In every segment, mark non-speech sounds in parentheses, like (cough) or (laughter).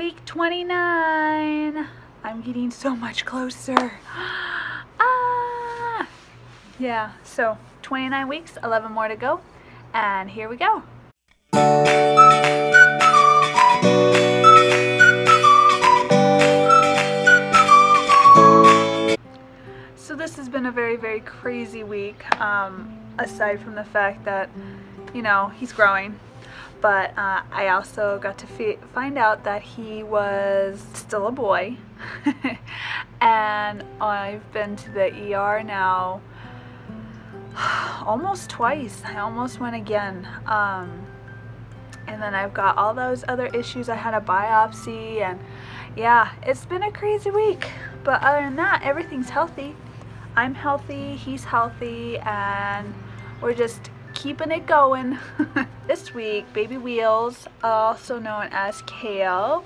week 29. I'm getting so much closer. (gasps) ah! Yeah, so 29 weeks, 11 more to go, and here we go. So this has been a very, very crazy week, um, aside from the fact that, you know, he's growing but uh, I also got to find out that he was still a boy. (laughs) And I've been to the ER now (sighs) almost twice. I almost went again. Um, and then I've got all those other issues. I had a biopsy and yeah it's been a crazy week. But other than that everything's healthy. I'm healthy he's healthy and we're just keeping it going. (laughs) this week, Baby Wheels, also known as Kale,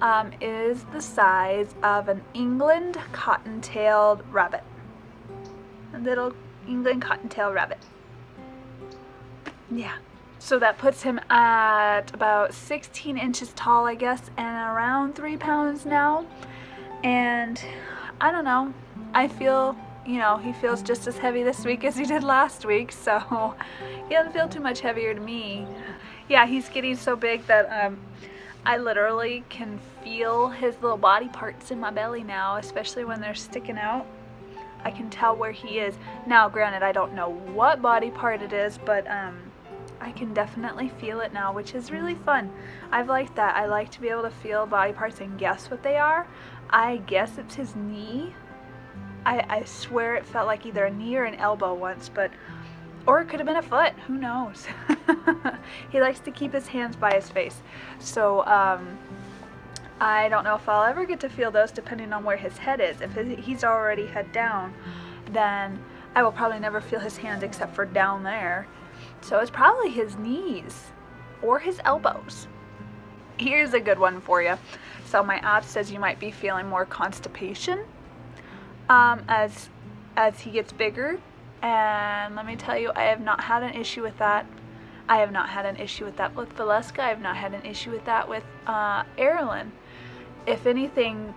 um, is the size of an England cotton-tailed rabbit. A little England cotton-tailed rabbit. Yeah. So that puts him at about 16 inches tall, I guess, and around 3 pounds now. And I don't know. I feel you know, he feels just as heavy this week as he did last week, so (laughs) he doesn't feel too much heavier to me. Yeah, he's getting so big that um, I literally can feel his little body parts in my belly now, especially when they're sticking out. I can tell where he is. Now, granted, I don't know what body part it is, but um, I can definitely feel it now, which is really fun. I've liked that. I like to be able to feel body parts and guess what they are. I guess it's his knee I, I swear it felt like either a knee or an elbow once, but or it could have been a foot. Who knows? (laughs) he likes to keep his hands by his face. So um, I don't know if I'll ever get to feel those depending on where his head is. If he's already head down, then I will probably never feel his hands except for down there. So it's probably his knees or his elbows. Here's a good one for you. So my app says you might be feeling more constipation um, as as he gets bigger. And let me tell you I have not had an issue with that. I have not had an issue with that with Valeska. I have not had an issue with that with uh, if anything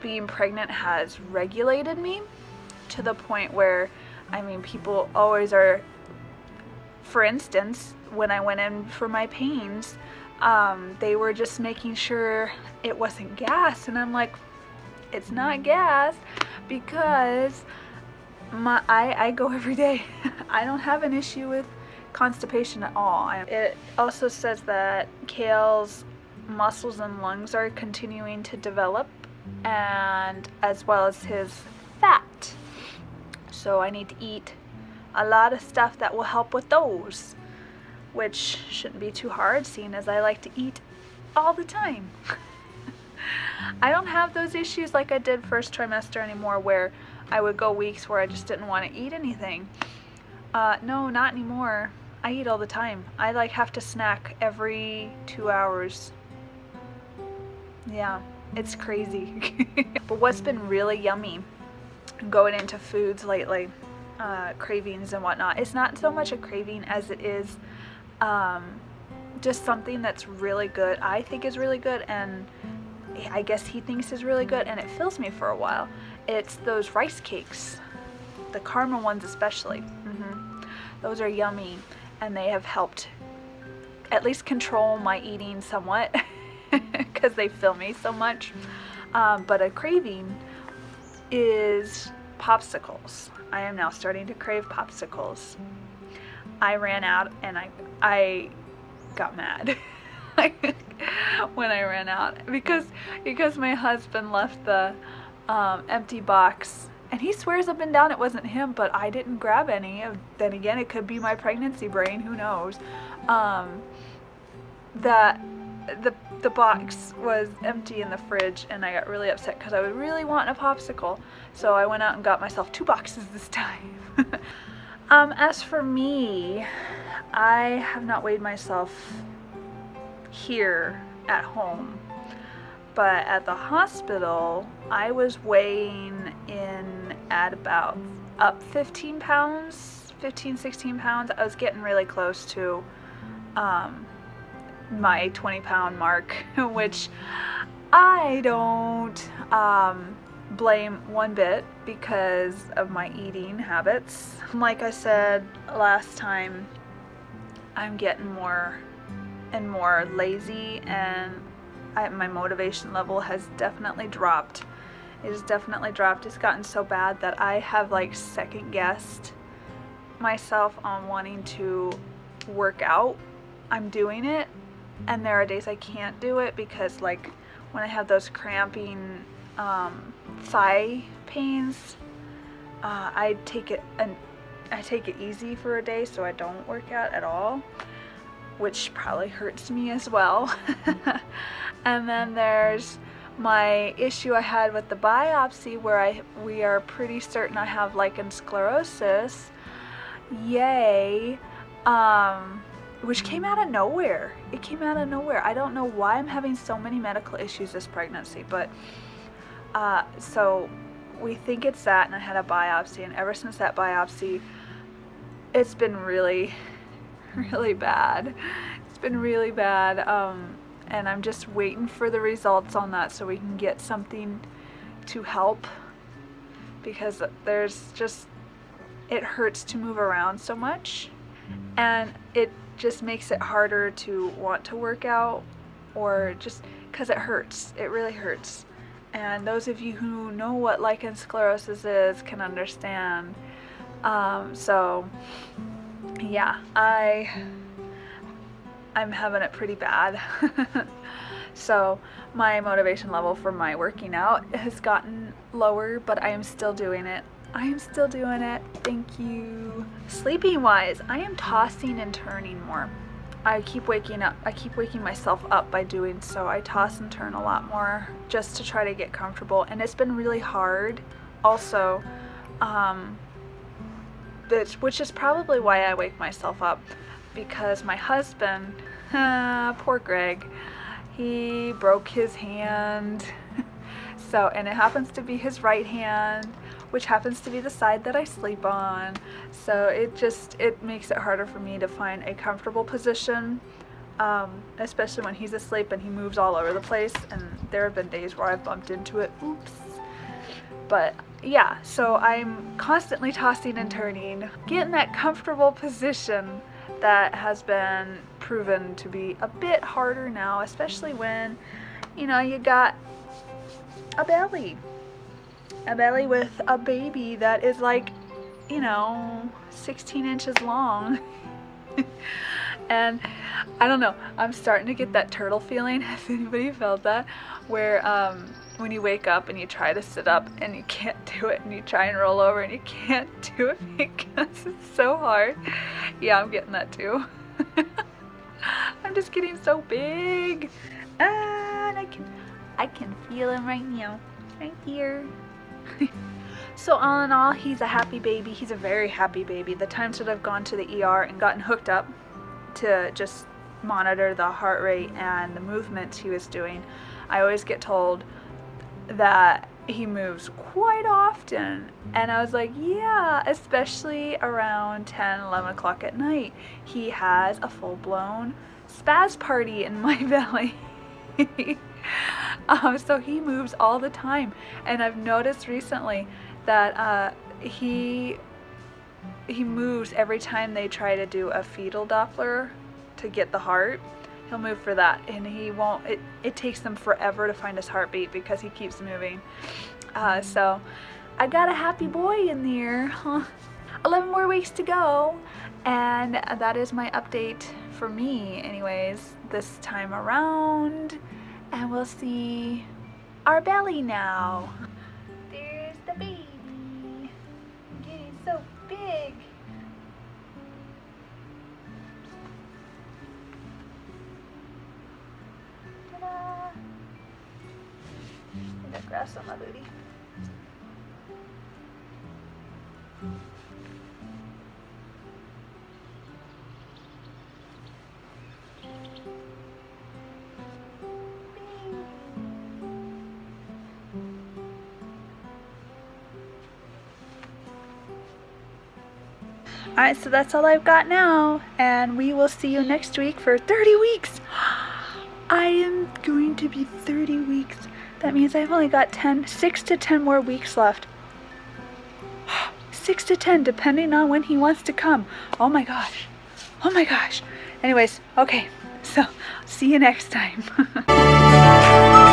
being pregnant has regulated me to the point where I mean people always are for instance when I went in for my pains um, they were just making sure it wasn't gas. And I'm like it's not gas because my I, I go every day. (laughs) I don't have an issue with constipation at all. It also says that Kale's muscles and lungs are continuing to develop and as well as his fat. So I need to eat a lot of stuff that will help with those, which shouldn't be too hard seeing as I like to eat all the time. (laughs) I don't have those issues like I did first trimester anymore where I would go weeks where I just didn't want to eat anything. Uh, no, not anymore. I eat all the time. I like have to snack every two hours. Yeah, it's crazy. (laughs) but what's been really yummy going into foods lately, uh, cravings and whatnot, it's not so much a craving as it is um, just something that's really good. I think is really good and I guess he thinks is really good and it fills me for a while. It's those rice cakes, the caramel ones especially. Mm -hmm. Those are yummy and they have helped at least control my eating somewhat (laughs) because they fill me so much. Um, but a craving is popsicles. I am now starting to crave popsicles. I ran out and I, I got mad. (laughs) (laughs) when I ran out. Because because my husband left the um, empty box and he swears up and down it wasn't him but I didn't grab any. Then again it could be my pregnancy brain who knows? Um, that the the box was empty in the fridge and I got really upset because I was really wanting a popsicle. So I went out and got myself two boxes this time. (laughs) Um, as for me I have not weighed myself here at home. But at the hospital, I was weighing in at about up 15 pounds, 15, 16 pounds. I was getting really close to um, my 20 pound mark, (laughs) which I don't um, blame one bit because of my eating habits. Like I said last time, I'm getting more and more lazy and I, my motivation level has definitely dropped. It has definitely dropped. It's gotten so bad that I have like second guessed myself on wanting to work out. I'm doing it and there are days I can't do it because like when I have those cramping um, thigh pains, uh, I take it and I take it easy for a day so I don't work out at all, which probably hurts me as well. (laughs) and then there's my issue I had with the biopsy where I we are pretty certain I have lichen sclerosis. Yay. Um, which came out of nowhere. It came out of nowhere. I don't know why I'm having so many medical issues this pregnancy, but uh, so we think it's that, and I had a biopsy, and ever since that biopsy, it's been really, (laughs) really bad. It's been really bad, um, and I'm just waiting for the results on that so we can get something to help because there's just, it hurts to move around so much, and it just makes it harder to want to work out or just because it hurts. It really hurts. And those of you who know what lichen sclerosis is can understand. Um, so yeah, I I'm having it pretty bad. (laughs) so my motivation level for my working out has gotten lower, but I am still doing it. I am still doing it. Thank you. Sleeping wise, I am tossing and turning more. I keep waking up. I keep waking myself up by doing so. I toss and turn a lot more just to try to get comfortable and it's been really hard also um, which is probably why I wake myself up because my husband, (laughs) poor Greg, he broke his hand. (laughs) so, and it happens to be his right hand which happens to be the side that I sleep on. So it just, it makes it harder for me to find a comfortable position, um, especially when he's asleep and he moves all over the place. And there have been days where I've bumped into it. Oops. But yeah, so I'm constantly tossing and turning, getting that comfortable position that has been proven to be a bit harder now, especially when, you know, you got a belly a belly with a baby that is like, you know, 16 inches long. (laughs) and I don't know, I'm starting to get that turtle feeling. (laughs) Has anybody felt that? Where um, when you wake up and you try to sit up and you can't do it and you try and roll over and you can't (laughs) do it because it's so hard. Yeah, I'm getting that too. (laughs) I'm just getting so big. And I can, I can feel him right now, right here. so all in all, he's a happy baby. He's a very happy baby. The times that I've gone to the ER and gotten hooked up to just monitor the heart rate and the movements he was doing, I always get told that he moves quite often. And I was like yeah especially around 10 11 o'clock at night he has a full-blown spaz party in my (laughs) belly. Um, so he moves all the time. And I've noticed recently that uh, he he moves every time they try to do a fetal Doppler to get the heart he'll move for that. And he won't it, it takes them forever to find his heartbeat because he keeps moving. Uh, so I got a happy boy in there 11 more weeks to go. And that is my update for me anyways this time around. And we'll see our belly now. There's the baby. Getting so on my booty. Alright, so that's all I've got now. And we will see you next week for 30 weeks. (gasps) I am going to be 30 weeks. That means I've only got 10, 6 to 10 more weeks left. 6 to 10 depending on when he wants to come. Oh my gosh. Oh my gosh. Anyways, okay. So, see you next time. (laughs)